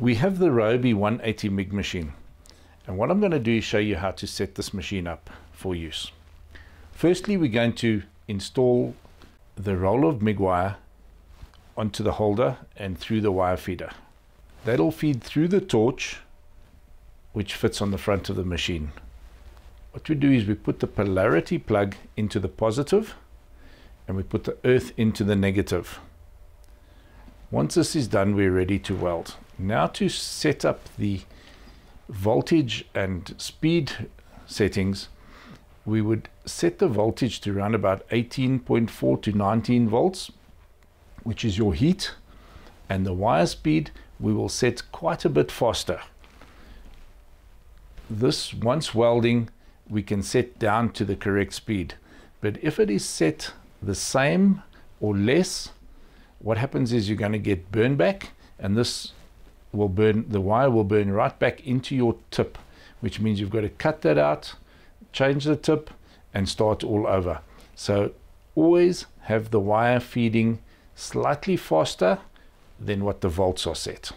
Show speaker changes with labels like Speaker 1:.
Speaker 1: We have the Ryobi 180 MIG machine. And what I'm going to do is show you how to set this machine up for use. Firstly, we're going to install the roll of MIG wire onto the holder and through the wire feeder. That'll feed through the torch, which fits on the front of the machine. What we do is we put the polarity plug into the positive and we put the earth into the negative. Once this is done, we're ready to weld. Now to set up the voltage and speed settings, we would set the voltage to around about 18.4 to 19 volts, which is your heat, and the wire speed we will set quite a bit faster. This, once welding, we can set down to the correct speed. But if it is set the same or less, what happens is you're going to get burn back and this will burn, the wire will burn right back into your tip, which means you've got to cut that out, change the tip and start all over. So always have the wire feeding slightly faster than what the volts are set.